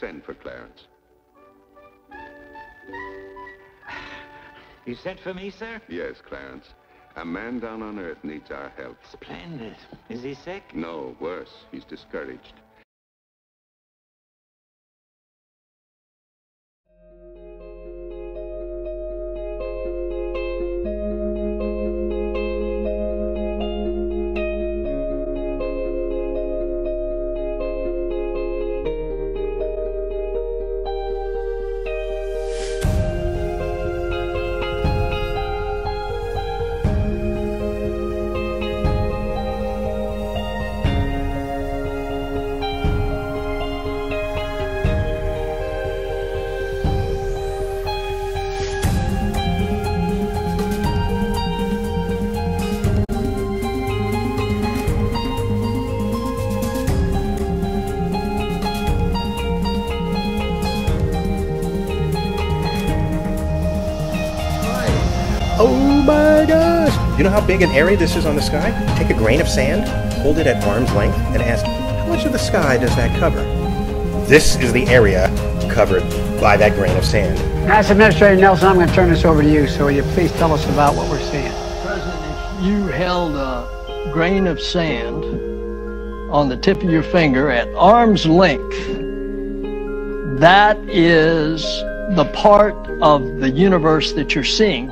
send for Clarence. You sent for me, sir? Yes, Clarence. A man down on Earth needs our help. Splendid. Is he sick? No, worse. He's discouraged. Oh my gosh! You know how big an area this is on the sky? Take a grain of sand, hold it at arm's length, and ask, how much of the sky does that cover? This is the area covered by that grain of sand. NASA Administrator Nelson, I'm going to turn this over to you, so will you please tell us about what we're seeing? President, if you held a grain of sand on the tip of your finger at arm's length, that is the part of the universe that you're seeing.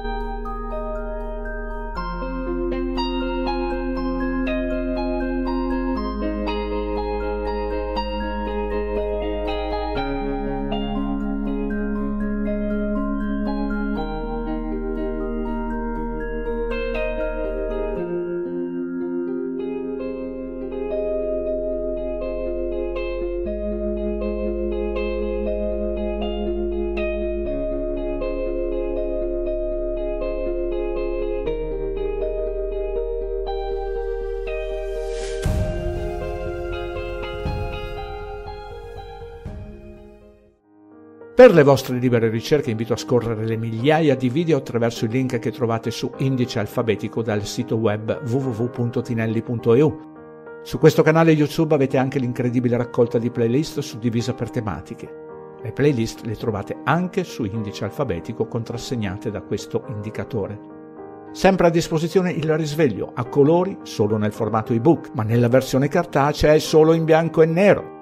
Per le vostre libere ricerche invito a scorrere le migliaia di video attraverso il link che trovate su indice alfabetico dal sito web www.tinelli.eu. Su questo canale YouTube avete anche l'incredibile raccolta di playlist suddivisa per tematiche. Le playlist le trovate anche su indice alfabetico contrassegnate da questo indicatore. Sempre a disposizione il risveglio a colori solo nel formato ebook, ma nella versione cartacea è solo in bianco e nero.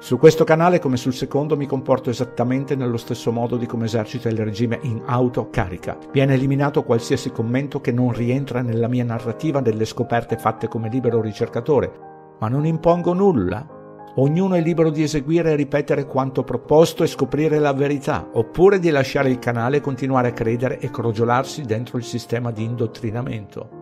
Su questo canale, come sul secondo, mi comporto esattamente nello stesso modo di come esercito il regime in autocarica. Viene eliminato qualsiasi commento che non rientra nella mia narrativa delle scoperte fatte come libero ricercatore, ma non impongo nulla. Ognuno è libero di eseguire e ripetere quanto proposto e scoprire la verità, oppure di lasciare il canale e continuare a credere e crogiolarsi dentro il sistema di indottrinamento.